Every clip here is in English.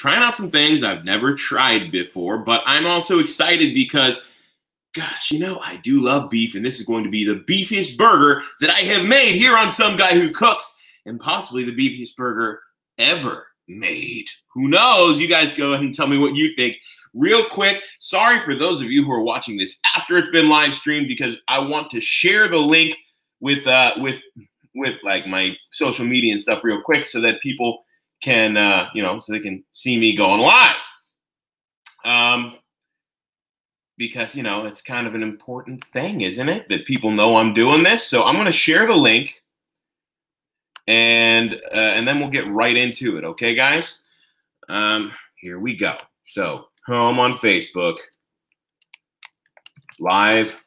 trying out some things I've never tried before, but I'm also excited because, gosh, you know, I do love beef, and this is going to be the beefiest burger that I have made here on Some Guy Who Cooks, and possibly the beefiest burger ever made. Who knows? You guys go ahead and tell me what you think. Real quick, sorry for those of you who are watching this after it's been live streamed because I want to share the link with uh with with like my social media and stuff real quick so that people can uh you know so they can see me going live. Um because you know it's kind of an important thing, isn't it? That people know I'm doing this. So I'm going to share the link and uh, and then we'll get right into it. Okay, guys. Um, here we go. So home on Facebook, live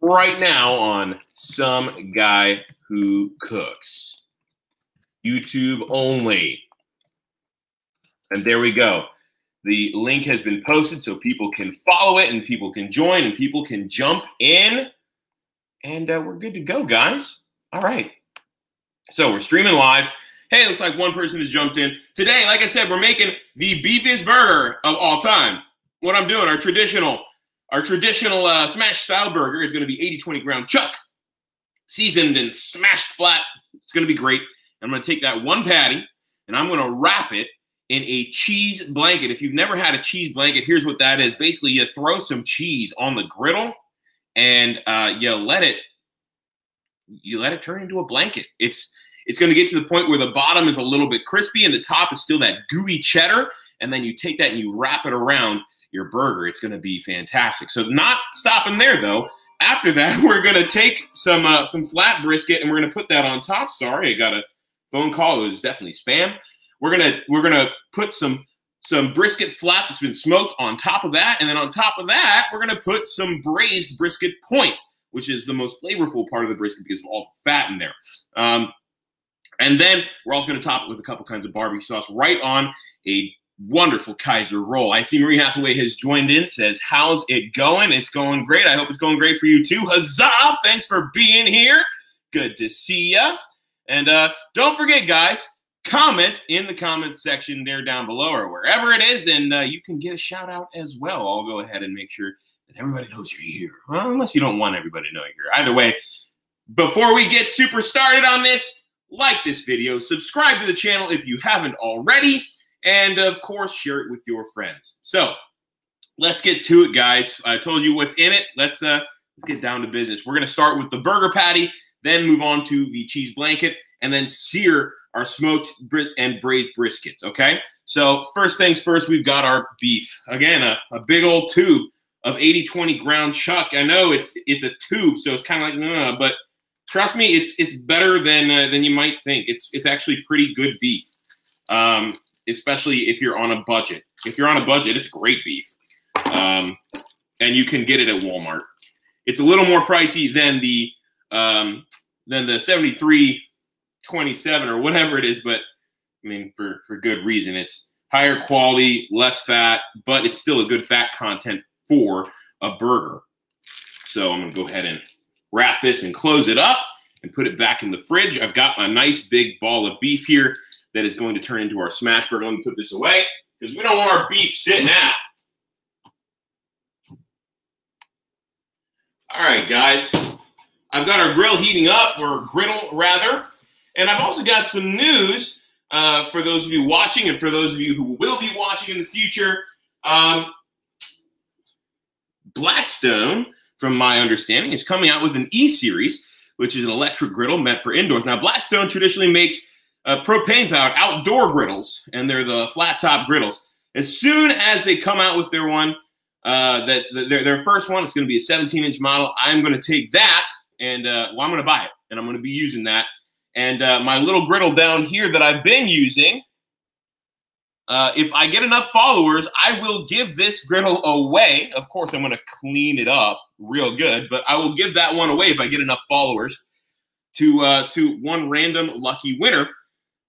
right now on some guy who cooks. YouTube only. And there we go. The link has been posted so people can follow it and people can join and people can jump in. And uh, we're good to go, guys. All right. So we're streaming live. Hey, looks like one person has jumped in. Today, like I said, we're making the beefiest burger of all time. What I'm doing, our traditional, our traditional uh, smash style burger is going to be 80 20 ground chuck, seasoned and smashed flat. It's going to be great. I'm going to take that one patty and I'm going to wrap it in a cheese blanket. If you've never had a cheese blanket, here's what that is. Basically, you throw some cheese on the griddle and uh, you let it you let it turn into a blanket. It's it's going to get to the point where the bottom is a little bit crispy and the top is still that gooey cheddar. And then you take that and you wrap it around your burger. It's going to be fantastic. So not stopping there though. After that, we're going to take some uh, some flat brisket and we're going to put that on top. Sorry, I got a phone call. It was definitely spam. We're gonna we're gonna put some some brisket flat that's been smoked on top of that, and then on top of that, we're gonna put some braised brisket point which is the most flavorful part of the brisket because of all the fat in there. Um, and then we're also to top it with a couple kinds of barbecue sauce right on a wonderful Kaiser roll. I see Marie Hathaway has joined in, says, How's it going? It's going great. I hope it's going great for you too. Huzzah! Thanks for being here. Good to see ya. And uh, don't forget, guys, comment in the comments section there down below or wherever it is, and uh, you can get a shout out as well. I'll go ahead and make sure that everybody knows you're here. Well, unless you don't want everybody to know you're here. Either way, before we get super started on this, like this video, subscribe to the channel if you haven't already, and of course, share it with your friends. So let's get to it, guys. I told you what's in it. Let's uh let's get down to business. We're gonna start with the burger patty, then move on to the cheese blanket, and then sear our smoked and braised briskets. Okay. So first things first, we've got our beef. Again, a, a big old tube of 80-20 ground chuck. I know it's it's a tube, so it's kind of like, no, but trust me, it's it's better than uh, than you might think. It's it's actually pretty good beef, um, especially if you're on a budget. If you're on a budget, it's great beef, um, and you can get it at Walmart. It's a little more pricey than the um, than the 7327 or whatever it is, but I mean for for good reason. It's higher quality, less fat, but it's still a good fat content for a burger. So I'm going to go ahead and wrap this and close it up and put it back in the fridge. I've got a nice big ball of beef here that is going to turn into our smash burger. Let me put this away because we don't want our beef sitting out. All right, guys. I've got our grill heating up, or griddle rather. And I've also got some news uh, for those of you watching and for those of you who will be watching in the future. Um, Blackstone, from my understanding, is coming out with an E series, which is an electric griddle meant for indoors. Now, Blackstone traditionally makes uh, propane powered outdoor griddles, and they're the flat top griddles. As soon as they come out with their one, uh, that their, their first one it's going to be a 17 inch model. I'm going to take that and uh, well, I'm going to buy it and I'm going to be using that. And uh, my little griddle down here that I've been using uh, if I get enough followers, I will give this griddle away. Of course, I'm going to clean it up real good, but I will give that one away if I get enough followers to uh, to one random lucky winner,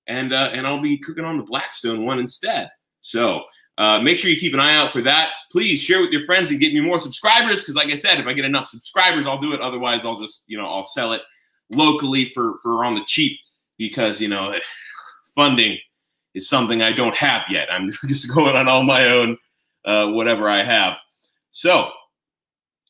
and uh, and I'll be cooking on the Blackstone one instead. So uh, make sure you keep an eye out for that. Please share with your friends and get me more subscribers because, like I said, if I get enough subscribers, I'll do it. Otherwise, I'll just you know I'll sell it locally for for on the cheap because you know funding is something I don't have yet. I'm just going on all my own, uh, whatever I have. So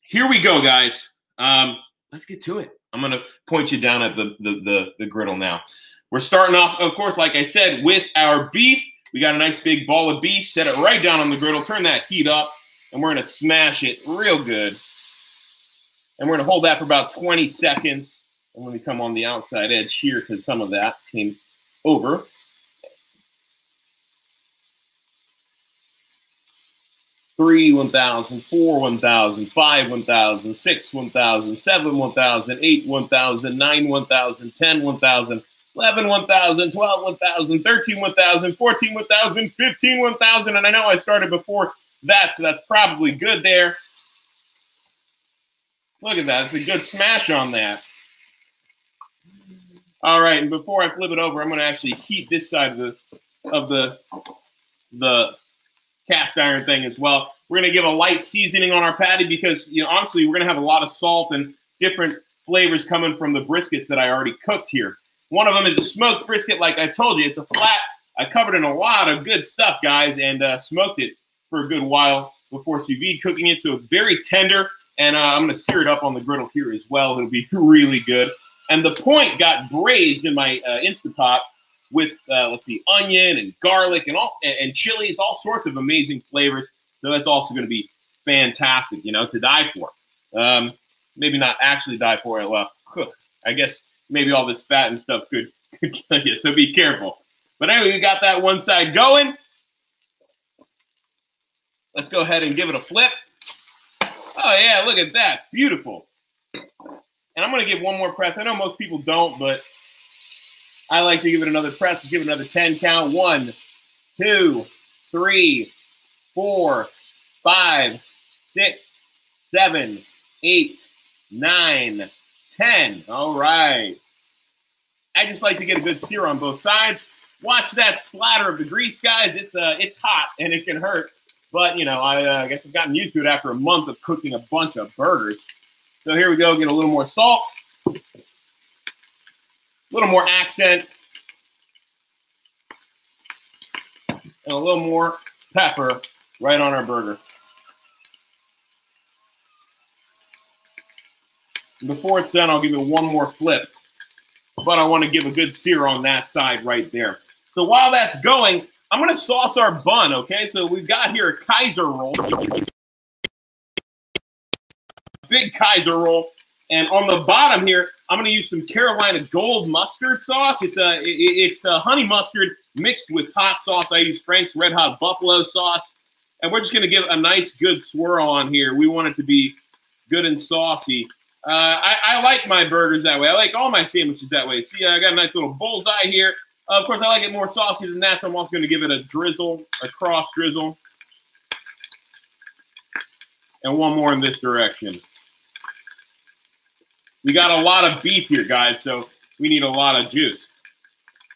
here we go, guys. Um, let's get to it. I'm to point you down at the, the, the, the griddle now. We're starting off, of course, like I said, with our beef. We got a nice big ball of beef. Set it right down on the griddle. Turn that heat up, and we're going to smash it real good. And we're going to hold that for about 20 seconds. And let me come on the outside edge here because some of that came over. three, 1,000, four, 1,000, five, 1,000, six, 1,000, seven, 1,000, eight, 1,000, nine, 1,000, 10, 1,000, 11, 1,000, 12, 1,000, 13, 1,000, 14, 1,000, 15, 1,000. And I know I started before that, so that's probably good there. Look at that. It's a good smash on that. All right, and before I flip it over, I'm going to actually keep this side of the of the the cast iron thing as well. We're going to give a light seasoning on our patty because, you know, honestly, we're going to have a lot of salt and different flavors coming from the briskets that I already cooked here. One of them is a smoked brisket. Like I told you, it's a flat. I covered in a lot of good stuff, guys, and uh, smoked it for a good while before sous vide cooking it. So it's very tender, and uh, I'm going to sear it up on the griddle here as well. It'll be really good. And the point got braised in my uh, pot with uh, let's see, onion and garlic and all and chilies, all sorts of amazing flavors. So that's also going to be fantastic, you know, to die for. Um, maybe not actually die for it. Well, I guess maybe all this fat and stuff could, kill you. So be careful. But anyway, we got that one side going. Let's go ahead and give it a flip. Oh yeah, look at that, beautiful. And I'm going to give one more press. I know most people don't, but I like to give it another press, give it another 10 count. One, two, three, four, five, six, seven, eight, nine, ten. All right. I just like to get a good sear on both sides. Watch that splatter of the grease, guys. It's uh, it's hot and it can hurt. But you know, I uh, guess I've gotten used to it after a month of cooking a bunch of burgers. So here we go. Get a little more salt a little more accent, and a little more pepper right on our burger. Before it's done, I'll give it one more flip, but I want to give a good sear on that side right there. So while that's going, I'm going to sauce our bun, okay? So we've got here a Kaiser roll. Big Kaiser roll. And on the bottom here, I'm going to use some Carolina Gold mustard sauce. It's a it's a honey mustard mixed with hot sauce. I use Frank's Red Hot Buffalo sauce, and we're just going to give a nice good swirl on here. We want it to be good and saucy. Uh, I, I, like my burgers that way. I like all my sandwiches that way. See, I got a nice little bullseye here. Uh, of course, I like it more saucy than that, so I'm also going to give it a drizzle, a cross drizzle, and one more in this direction. We got a lot of beef here, guys, so we need a lot of juice.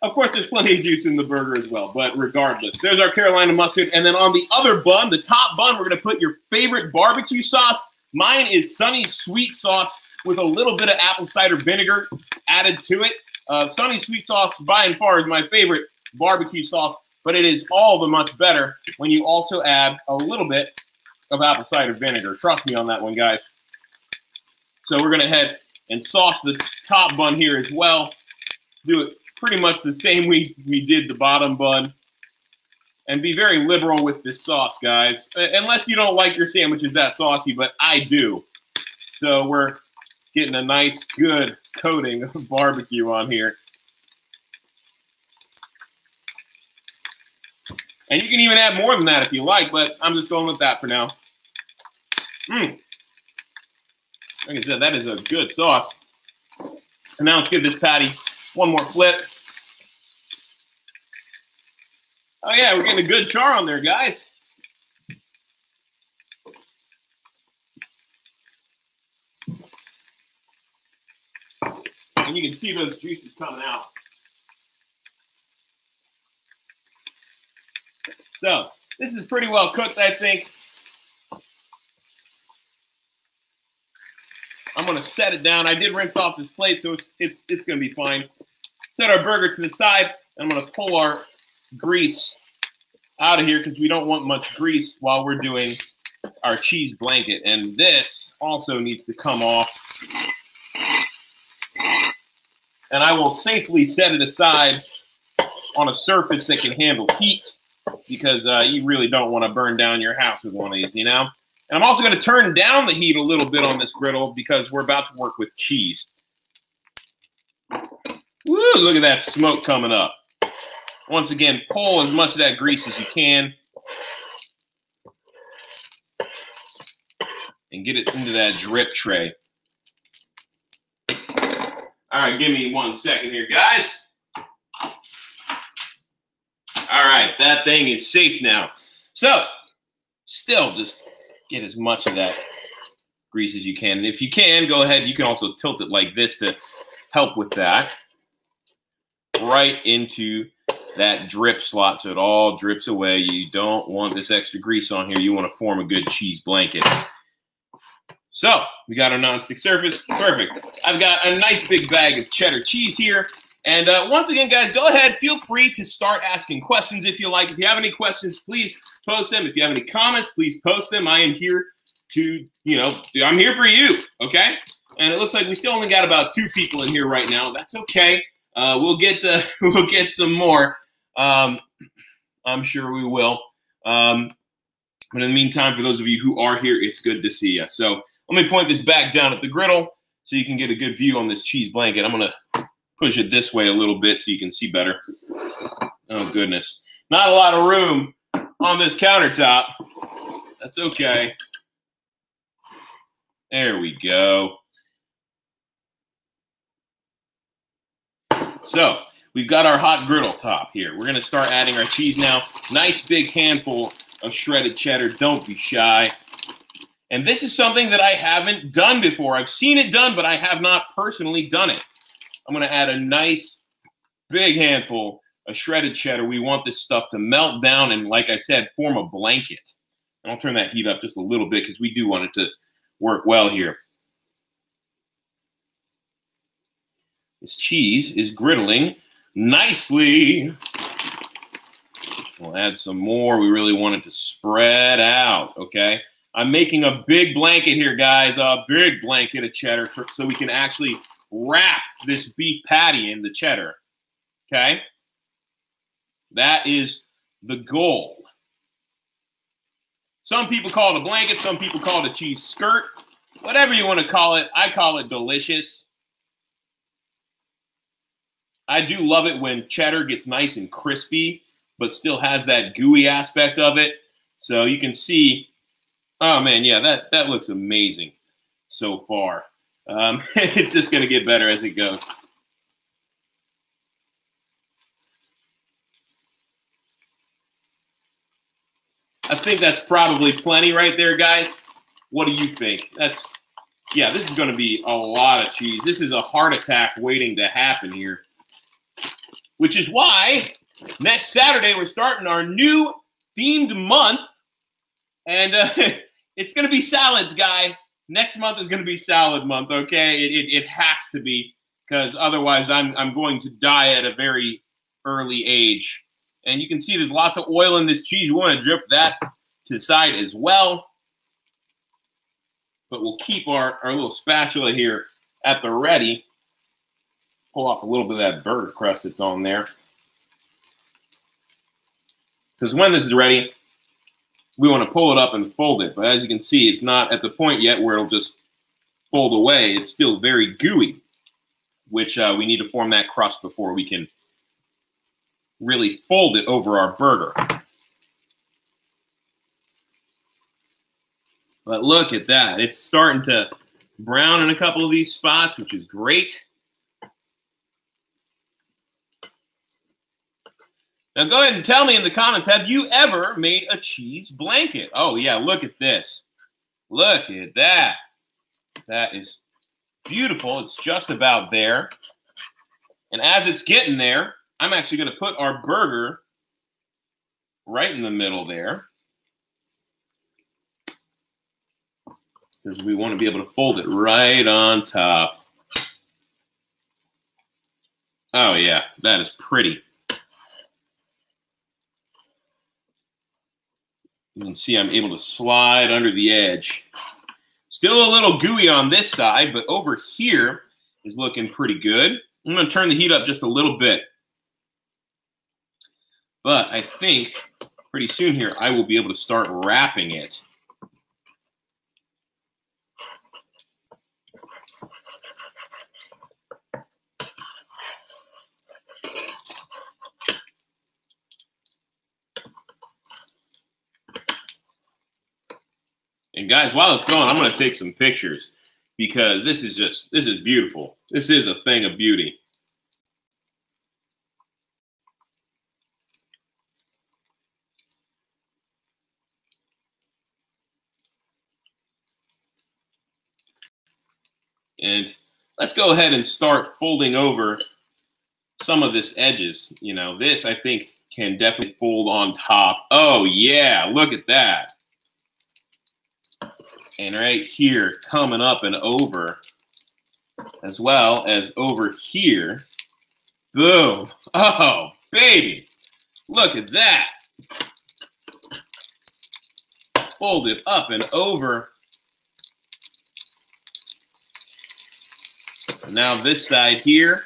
Of course, there's plenty of juice in the burger as well, but regardless, there's our Carolina mustard. And then on the other bun, the top bun, we're going to put your favorite barbecue sauce. Mine is Sunny Sweet Sauce with a little bit of apple cider vinegar added to it. Uh, Sunny Sweet Sauce, by and far, is my favorite barbecue sauce, but it is all the much better when you also add a little bit of apple cider vinegar. Trust me on that one, guys. So we're going to head and sauce the top bun here as well. Do it pretty much the same way we did the bottom bun. And be very liberal with this sauce, guys. Unless you don't like your sandwiches that saucy, but I do. So we're getting a nice, good coating of barbecue on here. And you can even add more than that if you like, but I'm just going with that for now. Mmm. Like I said, that is a good sauce. And now let's give this patty one more flip. Oh yeah, we're getting a good char on there, guys. And you can see those juices coming out. So this is pretty well cooked, I think. I'm to set it down. I did rinse off this plate, so it's, it's, it's to be fine. Set our burger to the side. And I'm to pull our grease out of here because we don't want much grease while we're doing our cheese blanket. And this also needs to come off. And I will safely set it aside on a surface that can handle heat because uh, you really don't want to burn down your house with one of these, you know? And I'm also going to turn down the heat a little bit on this griddle because we're about to work with cheese. Woo, look at that smoke coming up. Once again, pull as much of that grease as you can. And get it into that drip tray. All right, give me one second here, guys. All right, that thing is safe now. So, still just get as much of that grease as you can. And if you can, go ahead. You can also tilt it like this to help with that. Right into that drip slot so it all drips away. You don't want this extra grease on here. You want to form a good cheese blanket. So we got our nonstick surface. Perfect. I've got a nice big bag of cheddar cheese here. And uh, once again, guys, go ahead. Feel free to start asking questions if you like. If you have any questions, please post them. If you have any comments, please post them. I am here to, you know, I'm here for you, okay? And it looks like we still only got about two people in here right now. That's okay. Uh, we'll get we'll get some more. Um, I'm sure we will. Um, but in the meantime, for those of you who are here, it's good to see you. So let me point this back down at the griddle so you can get a good view on this cheese blanket. I'm going to push it this way a little bit so you can see better. Oh, goodness. Not a lot of room on this countertop. That's okay. There we go. So we've got our hot griddle top here. We're going to start adding our cheese now. Nice big handful of shredded cheddar. Don't be shy. And this is something that I haven't done before. I've seen it done, but I have not personally done it. I'm going to add a nice big handful of shredded cheddar. We want this stuff to melt down and, like I said, form a blanket. And I'll turn that heat up just a little bit because we do want it to work well here. This cheese is griddling nicely. We'll add some more. We really want it to spread out, okay? I'm making a big blanket here, guys, a big blanket of cheddar so we can actually wrap this beef patty in the cheddar, okay? That is the goal. Some people call it a blanket. Some people call it a cheese skirt. Whatever you want to call it, I call it delicious. I do love it when cheddar gets nice and crispy, but still has that gooey aspect of it. So you can see, oh man, yeah, that, that looks amazing so far. Um, it's just going to get better as it goes. I think that's probably plenty right there, guys. What do you think? That's, yeah, this is going to be a lot of cheese. This is a heart attack waiting to happen here. Which is why next Saturday we're starting our new themed month. And uh, it's going to be salads, guys. Next month is going to be salad month, okay? It, it, it has to be because otherwise I'm, I'm going to die at a very early age. And you can see there's lots of oil in this cheese. You want to drip that to the side as well. But we'll keep our, our little spatula here at the ready. Pull off a little bit of that burger crust that's on there. Because when this is ready, we want to pull it up and fold it. But as you can see, it's not at the point yet where it'll just fold away. It's still very gooey, which uh, we need to form that crust before we can really fold it over our burger. But look at that. It's starting to brown in a couple of these spots, which is great. Now go ahead and tell me in the comments, have you ever made a cheese blanket? Oh yeah, look at this. Look at that. That is beautiful. It's just about there. And as it's getting there, I'm actually going to put our burger right in the middle there. Because we want to be able to fold it right on top. Oh, yeah, that is pretty. You can see I'm able to slide under the edge. Still a little gooey on this side, but over here is looking pretty good. I'm going to turn the heat up just a little bit. But I think pretty soon here I will be able to start wrapping it. And guys, while it's going, I'm going to take some pictures because this is just, this is beautiful. This is a thing of beauty. And let's go ahead and start folding over some of this edges. You know, this I think can definitely fold on top. Oh yeah, look at that. And right here, coming up and over, as well as over here. Boom. Oh, baby. Look at that. Fold it up and over. Now this side here,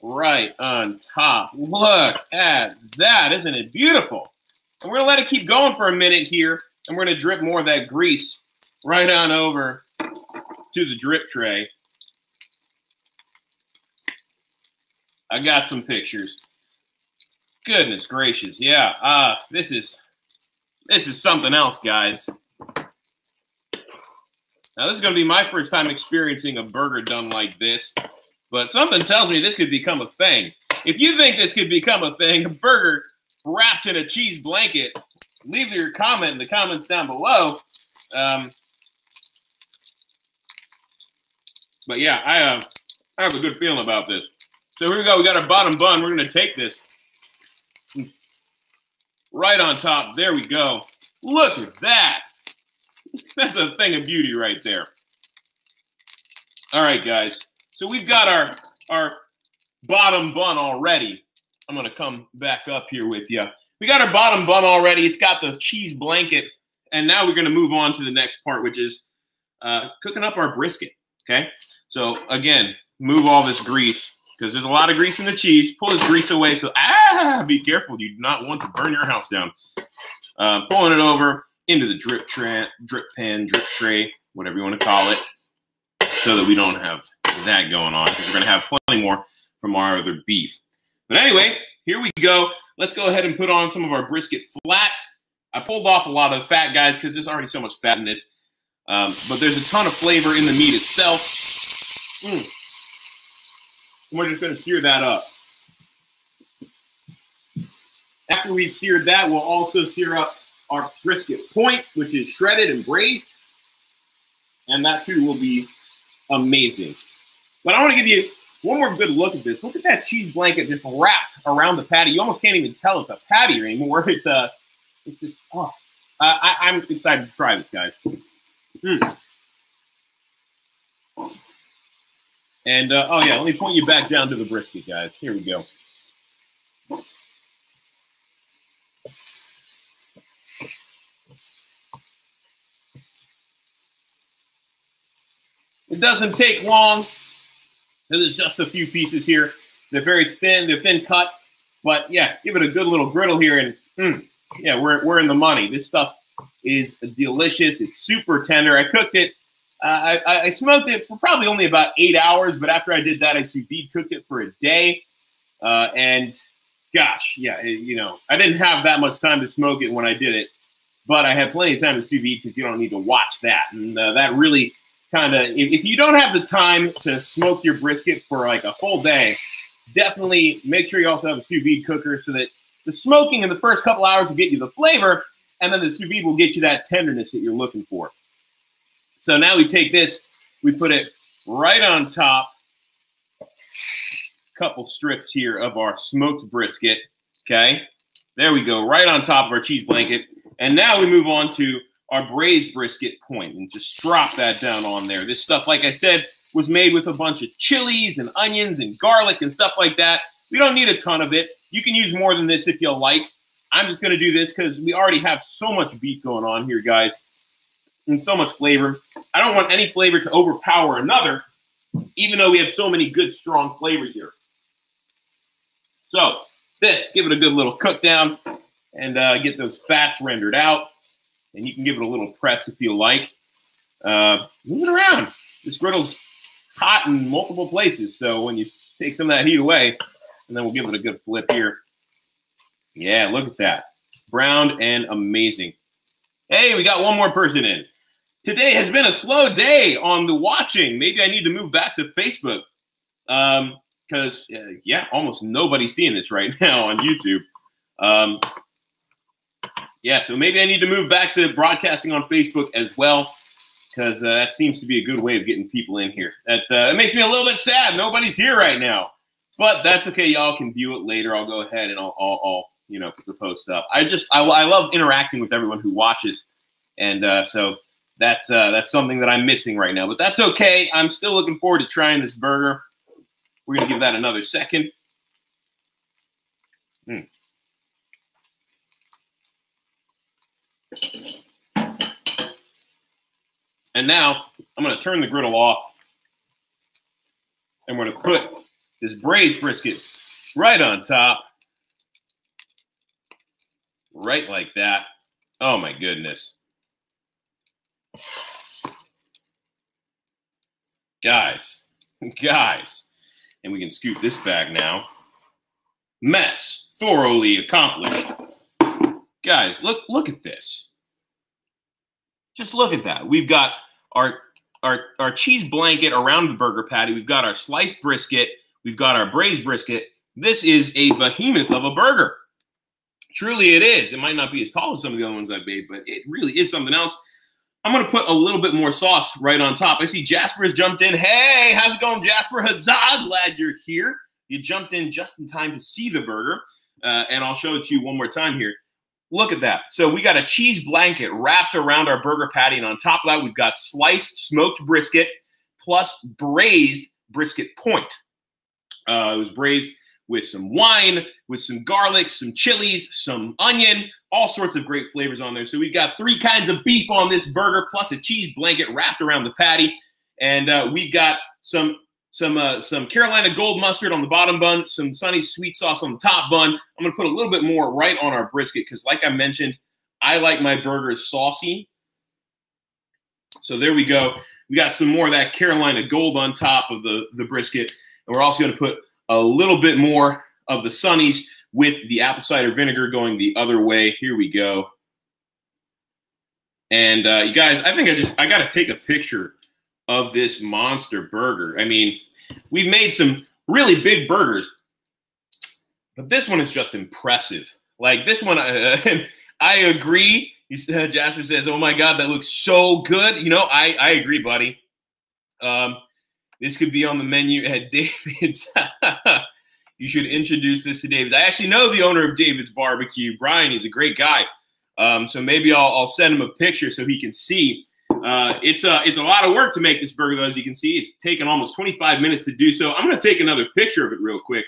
right on top. Look at that. Isn't it beautiful? And we're going to let it keep going for a minute here. And we're going to drip more of that grease right on over to the drip tray. I got some pictures. Goodness gracious, yeah. Uh, this is this is something else, guys. Now this is going to be my first time experiencing a burger done like this, but something tells me this could become a thing. If you think this could become a thing, a burger wrapped in a cheese blanket, leave your comment in the comments down below. Um, But yeah, I uh, I have a good feeling about this. So here we go. We got our bottom bun. We're going to take this right on top. There we go. Look at that. That's a thing of beauty right there. All right, guys. So we've got our our bottom bun already. I'm going to come back up here with you. We got our bottom bun already. It's got the cheese blanket. And now we're going to move on to the next part, which is uh, cooking up our brisket. Okay. So again, move all this grease because there's a lot of grease in the cheese. Pull this grease away. So ah, be careful. You do not want to burn your house down. Uh, pulling it over into the drip tray, drip pan, drip tray, whatever you want to call it, so that we don't have that going on because we're going to have plenty more from our other beef. But anyway, here we go. Let's go ahead and put on some of our brisket flat. I pulled off a lot of fat, guys, because there's already so much fat in this. Um, but there's a ton of flavor in the meat itself. Mm. We're just going to sear that up. After we've seared that, we'll also sear up our brisket point, which is shredded and braised. And that too will be amazing. But I want to give you one more good look at this. Look at that cheese blanket just wrapped around the patty. You almost can't even tell it's a patty anymore. It's a, uh, it's just, oh, I, I'm excited to try this, guys. Mm. And uh, oh yeah, let me point you back down to the brisket, guys. Here we go. It doesn't take long. There's just a few pieces here. They're very thin. They're thin cut. But yeah, give it a good little griddle here, and mm, yeah, we're we're in the money. This stuff is delicious. It's super tender. I cooked it uh, I, I, smoked it for probably only about eight hours, but after I did that, I sous vide cooked it for a day. Uh, and gosh, yeah, it, you know, I didn't have that much time to smoke it when I did it, but I had plenty of time to sous vide because you don't need to watch that. And uh, that really kind of, if, if you don't have the time to smoke your brisket for like a full day, definitely make sure you also have a sous vide cooker so that the smoking in the first couple hours will get you the flavor, and then the sous vide will get you that tenderness that you're looking for. So now we take this, we put it right on top. A couple strips here of our smoked brisket. Okay. There we go, right on top of our cheese blanket. And now we move on to our braised brisket point and just drop that down on there. This stuff, like I said, was made with a bunch of chilies and onions and garlic and stuff like that. We don't need a ton of it. You can use more than this if you like. I'm just going to do this because we already have so much beef going on here, guys, and so much flavor. I don't want any flavor to overpower another, even though we have so many good, strong flavors here. So this, give it a good little cook down and uh, get those fats rendered out. And you can give it a little press if you like. Uh, move it around. This griddle's hot in multiple places. So when you take some of that heat away, and then we'll give it a good flip here. Yeah, look at that. Browned and amazing. Hey, we got one more person in. Today has been a slow day on the watching. Maybe I need to move back to Facebook. Um, because uh, yeah, almost nobody's seeing this right now on YouTube. Um, yeah, so maybe I need to move back to broadcasting on Facebook as well because uh, that seems to be a good way of getting people in here. That uh, it makes me a little bit sad. Nobody's here right now, but that's okay. Y'all can view it later. I'll go ahead and I'll, I'll, I'll you know the post up. I just I, I love interacting with everyone who watches, and uh, so that's uh, that's something that I'm missing right now. But that's okay. I'm still looking forward to trying this burger. We're gonna give that another second. Mm. And now I'm to turn the griddle off. And we're to put this braised brisket right on top. Right like that. Oh my goodness. Guys, guys. And we can scoop this back now. Mess thoroughly accomplished. Guys, look look at this. Just look at that. We've got our our our cheese blanket around the burger patty. We've got our sliced brisket. We've got our braised brisket. This is a behemoth of a burger. Truly, it is. It might not be as tall as some of the other ones I've made, but it really is something else. I'm going to put a little bit more sauce right on top. I see Jasper has jumped in. Hey, how's it going, Jasper? Huzzah! Glad you're here. You jumped in just in time to see the burger, uh, and I'll show it to you one more time here. Look at that. So we got a cheese blanket wrapped around our burger patty. And on top of that, we've got sliced smoked brisket plus braised brisket point. Uh, it was braised with some wine, with some garlic, some chilies, some onion, all sorts of great flavors on there. So we've got three kinds of beef on this burger, plus a cheese blanket wrapped around the patty. And uh, we've got some some uh, some Carolina gold mustard on the bottom bun, some sunny sweet sauce on the top bun. I'm gonna put a little bit more right on our brisket because, like I mentioned, I like my burgers saucy. So there we go. We got some more of that Carolina gold on top of the the brisket, and we're also gonna put a little bit more of the sunnies with the apple cider vinegar going the other way. Here we go. And uh, you guys, I think I just I got to take a picture of this monster burger. I mean, we've made some really big burgers, but this one is just impressive. Like this one, uh, I agree. Uh, Jasper says, "Oh my God, that looks so good." You know, I I agree, buddy. Um, this could be on the menu at David's. you should introduce this to David's. I actually know the owner of David's Barbecue, Brian. He's a great guy. Um, so maybe I'll, I'll send him a picture so he can see uh, it's a it's a lot of work to make this burger, though. As you can see, it's taken almost 25 minutes to do so. I'm going to take another picture of it real quick,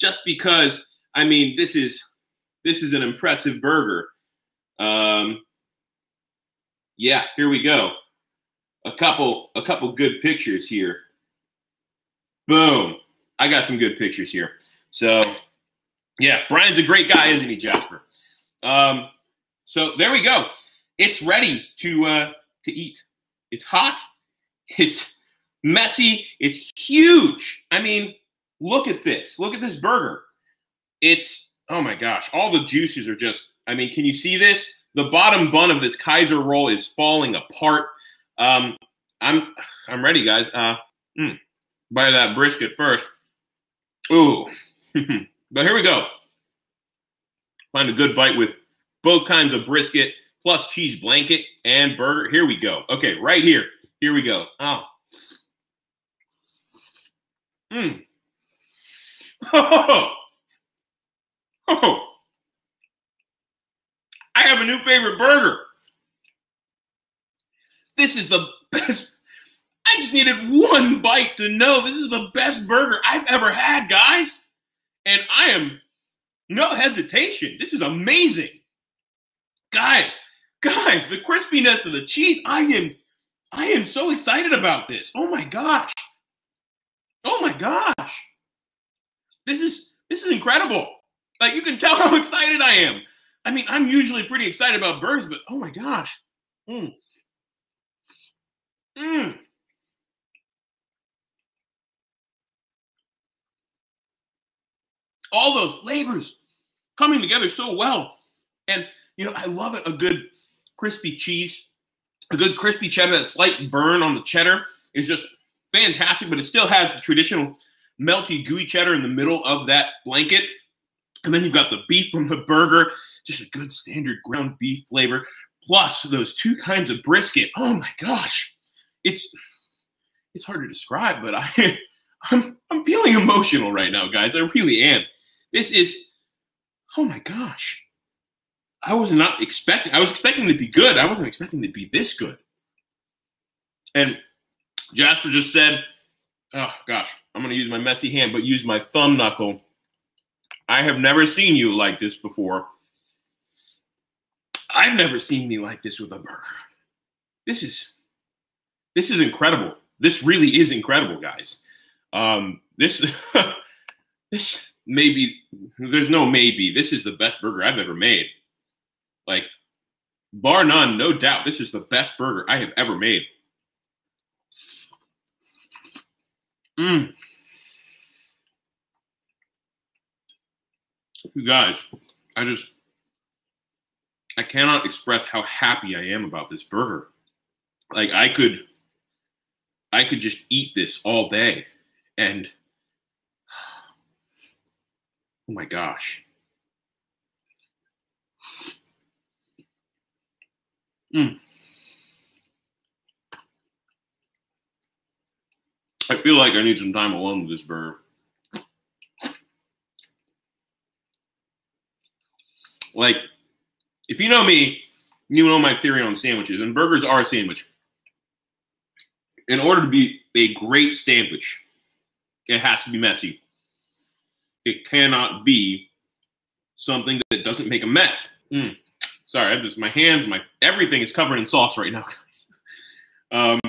just because I mean this is this is an impressive burger. Um, yeah, here we go. A couple a couple good pictures here. Boom! I got some good pictures here. So yeah, Brian's a great guy, isn't he, Jasper? Um, so there we go. It's ready to uh, to eat. It's hot. It's messy. It's huge. I mean, look at this. Look at this burger. It's, oh my gosh, all the juices are just, I mean, can you see this? The bottom bun of this Kaiser roll is falling apart. Um, I'm, I'm ready, guys. Uh, mm, buy that brisket first. Ooh, but here we go. Find a good bite with both kinds of brisket plus cheese blanket and burger. Here we go. Okay, right here. Here we go. Oh. Mmm. Oh. oh. I have a new favorite burger. This is the best. Just needed one bite to know this is the best burger I've ever had, guys. And I am No hesitation. This is amazing. Guys, guys, the crispiness of the cheese. I am I am so excited about this. Oh my gosh. Oh my gosh. This is this is incredible. Like you can tell how excited I am. I mean, I'm usually pretty excited about burgers, but oh my gosh. Mm. Mm. All those flavors coming together so well. And you know, I love it. A good crispy cheese, a good crispy cheddar, that slight burn on the cheddar is just fantastic, but it still has the traditional melty, gooey cheddar in the middle of that blanket. And then you've got the beef from the burger, just a good standard ground beef flavor, plus those two kinds of brisket. Oh my gosh. It's it's hard to describe, but I I'm I'm feeling emotional right now, guys. I really am. This is oh my gosh. I was not expecting I was expecting to be good. I wasn't expecting to be this good. And Jasper just said, oh gosh, I'm gonna use my messy hand, but use my thumb knuckle. I have never seen you like this before. I've never seen me like this with a burger. This is this is incredible. This really is incredible, guys. Um, this this maybe there's no maybe. This is the best burger I've ever made. Like bar none, no doubt. This is the best burger I have ever made. Mm. You guys, I just I cannot express how happy I am about this burger. Like I could I could just eat this all day and oh my gosh. Mm. I feel like I need some time alone with this burger. Like, if you know me, you know my theory on sandwiches, and burgers are a sandwich. In order to be a great sandwich, it has to be messy. It cannot be something that doesn't make a mess. Mm. Sorry, I just my hands, my everything is covered in sauce right now, guys. Um,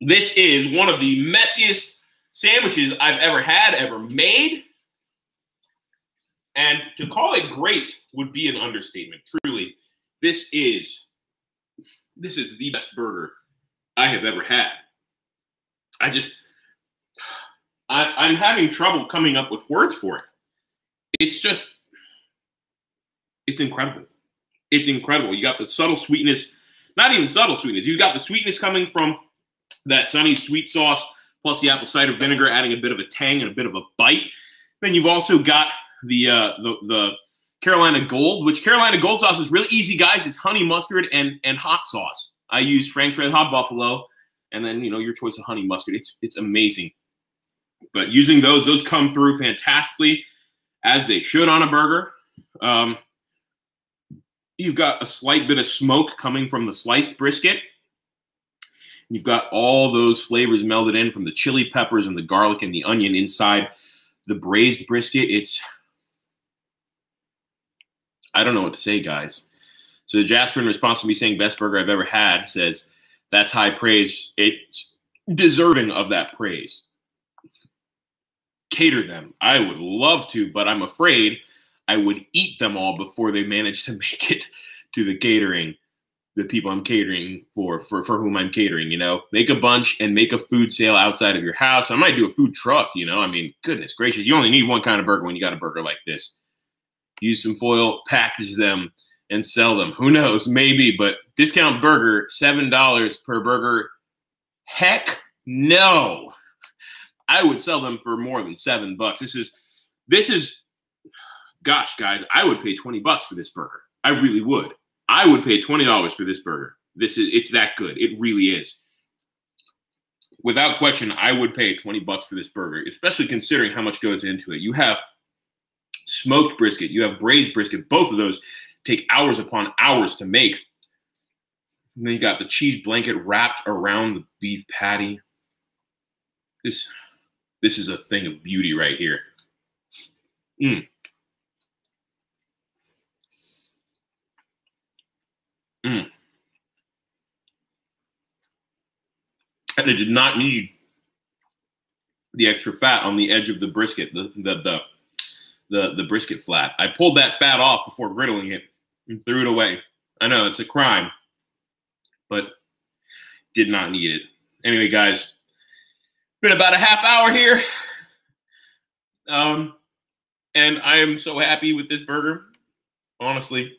this is one of the messiest sandwiches I've ever had, ever made. And to call it great would be an understatement. Truly, this is this is the best burger I have ever had. I just I, I'm having trouble coming up with words for it. It's just it's incredible. It's incredible. You got the subtle sweetness, not even subtle sweetness. You got the sweetness coming from that sunny sweet sauce plus the apple cider vinegar, adding a bit of a tang and a bit of a bite. Then you've also got the uh, the, the Carolina Gold, which Carolina Gold sauce is really easy, guys. It's honey mustard and and hot sauce. I use Frank's Red Hot Buffalo, and then you know your choice of honey mustard. It's it's amazing. But using those, those come through fantastically as they should on a burger. Um, you've got a slight bit of smoke coming from the sliced brisket. You've got all those flavors melded in from the chili peppers and the garlic and the onion inside the braised brisket. It's, I don't know what to say, guys. So Jasper, in response to me saying best burger I've ever had, says that's high praise. It's deserving of that praise. Cater them. I would love to, but I'm afraid I would eat them all before they manage to make it to the catering the people I'm catering for, for for whom I'm catering. You know, make a bunch and make a food sale outside of your house. I might do a food truck. You know, I mean, goodness gracious, you only need one kind of burger when you got a burger like this. Use some foil, package them, and sell them. Who knows? Maybe, but discount burger seven dollars per burger. Heck no. I would sell them for more than seven bucks. This is this is gosh, guys, I would pay 20 bucks for this burger. I really would. I would pay twenty dollars for this burger. This is it's that good. It really is. Without question, I would pay twenty bucks for this burger, especially considering how much goes into it. You have smoked brisket, you have braised brisket. Both of those take hours upon hours to make. And then you got the cheese blanket wrapped around the beef patty. This this is a thing of beauty right here. Mm. Mm. And it did not need the extra fat on the edge of the brisket, the the the the, the brisket flat. I pulled that fat off before griddling it and threw it away. I know it's a crime, but did not need it. Anyway, guys, been about a half hour here. Um, and I am so happy with this burger. Honestly,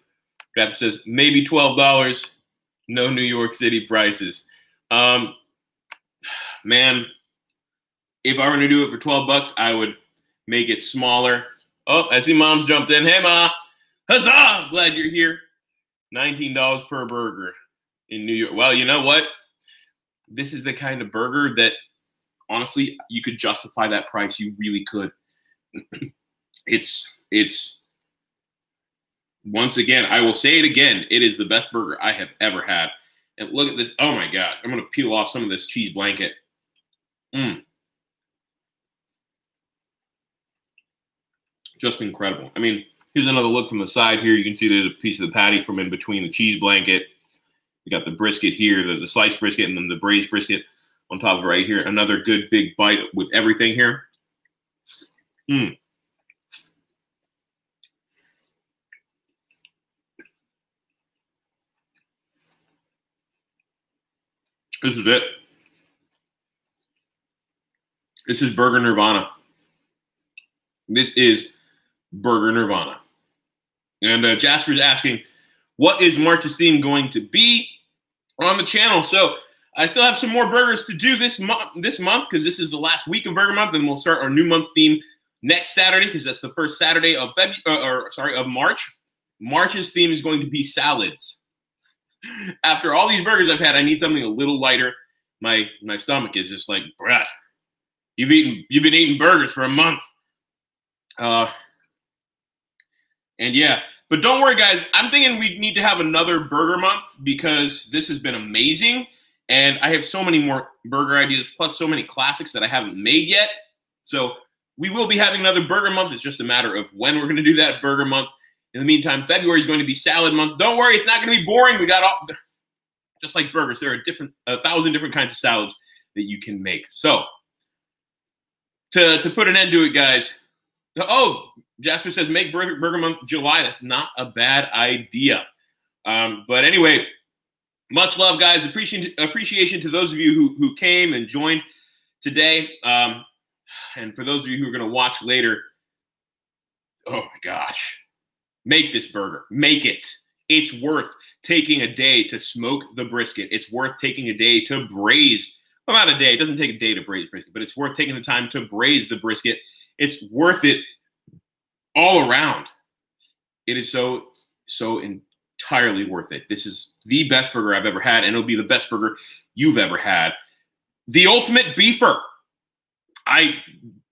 Grab says maybe twelve dollars, no New York City prices. Um, man, if I were to do it for twelve bucks, I would make it smaller. Oh, I see mom's jumped in. Hey, ma, huzzah! Glad you're here. Nineteen dollars per burger in New York. Well, you know what? This is the kind of burger that, honestly, you could justify that price. You really could. it's it's once again, I will say it again. It is the best burger I have ever had. And look at this. Oh my gosh. I'm to peel off some of this cheese blanket. Mmm. Just incredible. I mean, here's another look from the side here. You can see there's a piece of the patty from in between the cheese blanket. You got the brisket here, the, the sliced brisket, and then the braised brisket on top of right here. Another good big bite with everything here. Mmm. This is it. This is Burger Nirvana. This is Burger Nirvana. And uh, Jasper's asking, what is March's theme going to be on the channel? So I still have some more burgers to do this month. This month because this is the last week of Burger Month, and we'll start our new month theme next Saturday because that's the first Saturday of February, uh, or sorry, of March. March's theme is going to be salads. After all these burgers I've had, I need something a little lighter. My my stomach is just like, Brad, you've eaten you've been eating burgers for a month. Uh and yeah, but don't worry, guys. I'm thinking we need to have another burger month because this has been amazing. And I have so many more burger ideas, plus so many classics that I haven't made yet. So we will be having another burger month. It's just a matter of when we're going to do that burger month. In the meantime, February is going to be salad month. Don't worry, it's not going to be boring. We got all, just like burgers, there are different, a thousand different kinds of salads that you can make. So, to, to put an end to it, guys, oh, Jasper says make Burger, Burger Month July. That's not a bad idea. Um, but anyway, much love, guys. Appreciation appreciation to those of you who who came and joined today, um, and for those of you who are going to watch later. Oh my gosh, make this burger. Make it. It's worth taking a day to smoke the brisket. It's worth taking a day to braise. Well, not a day. It doesn't take a day to braise brisket, but it's worth taking the time to braise the brisket. It's worth it all around. It is so, so entirely worth it. This is the best burger I've ever had, and it'll be the best burger you've ever had. The ultimate beefer. I,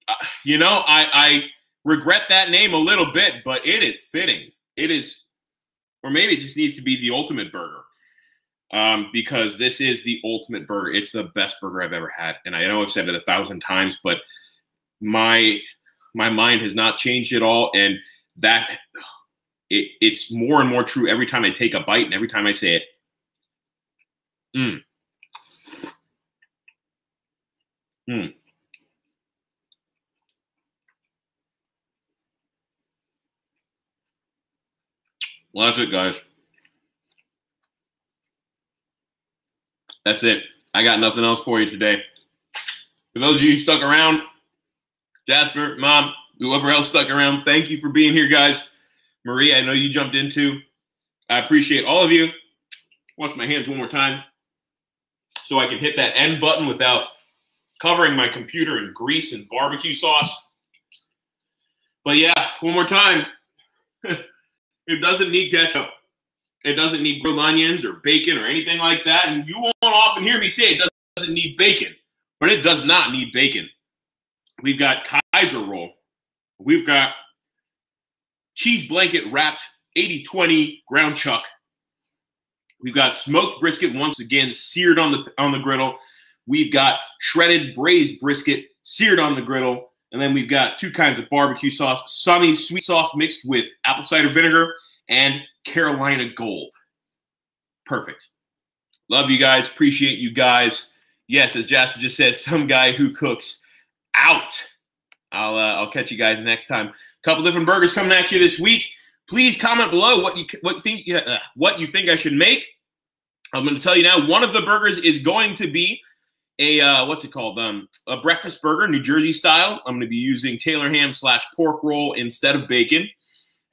uh, you know, I, I regret that name a little bit, but it is fitting. It is, or maybe it just needs to be the ultimate burger. Um, because this is the ultimate burger. It's the best burger I've ever had. And I know I've said it a thousand times, but my my mind has not changed at all. And that it, it's more and more true every time I take a bite and every time I say it. Mm. Mm. Well, that's it, guys. That's it. I got nothing else for you today. For those of you stuck around, Jasper, Mom, whoever else stuck around, thank you for being here, guys. Marie, I know you jumped into. I appreciate all of you. Wash my hands one more time so I can hit that end button without covering my computer in grease and barbecue sauce. But yeah, one more time. it doesn't need ketchup. It doesn't need grilled onions or bacon or anything like that. And you won't often hear me say it doesn't need bacon, but it does not need bacon. We've got Kaiser roll. We've got cheese blanket wrapped 80 20 ground chuck. We've got smoked brisket once again seared on the on the griddle. We've got shredded braised brisket seared on the griddle. And then we've got two kinds of barbecue sauce, Sonny's sweet sauce mixed with apple cider vinegar and Carolina Gold. Perfect. Love you guys. Appreciate you guys. Yes, as Jasper just said, some guy who cooks out. I'll uh, I'll catch you guys next time. A couple different burgers coming at you this week. Please comment below what you what you think uh, what you think I should make. I'm going to tell you now. One of the burgers is going to be a uh, what's it called? Um, a breakfast burger, New Jersey style. I'm going to be using Taylor ham slash pork roll instead of bacon.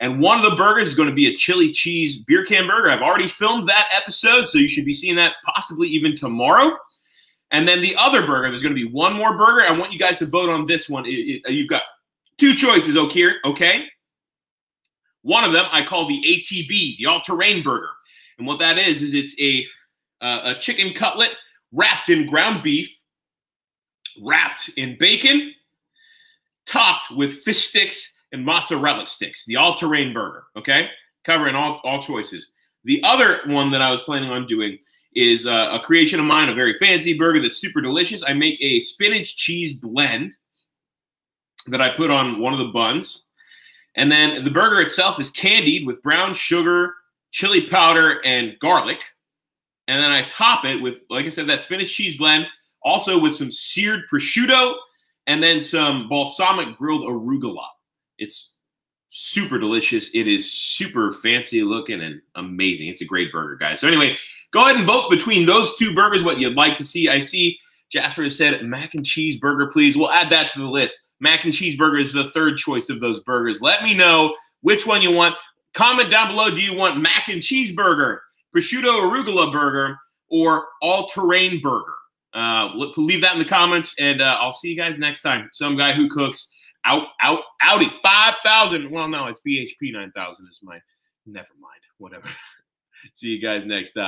And one of the burgers is going to be a chili cheese beer can burger. I've already filmed that episode, so you should be seeing that possibly even tomorrow. And then the other burger, there's going to be one more burger. I want you guys to vote on this one. It, it, you've got two choices, okay? Okay. One of them I call the ATB, the all-terrain burger. And what that is is it's a uh, a chicken cutlet wrapped in ground beef, wrapped in bacon, topped with fish sticks and mozzarella sticks. The all-terrain burger. Okay, covering all all choices. The other one that I was planning on doing is uh, a creation of mine, a very fancy burger that's super delicious. I make a spinach cheese blend that I put on one of the buns. And then the burger itself is candied with brown sugar, chili powder, and garlic. And then I top it with, like I said, that spinach cheese blend, also with some seared prosciutto and then some balsamic grilled arugula. It's super delicious. It is super fancy looking and amazing. It's a great burger, guys. So anyway, go ahead and vote between those two burgers what you'd like to see. I see Jasper said mac and cheese burger, please. We'll add that to the list. Mac and cheese burger is the third choice of those burgers. Let me know which one you want. Comment down below. Do you want mac and cheese burger, prosciutto arugula burger, or all-terrain burger? Uh, leave that in the comments, and uh, I'll see you guys next time. Some guy who cooks out, out, Audi 5000. Well, no, it's BHP 9000 is my, never mind, whatever. see you guys next time.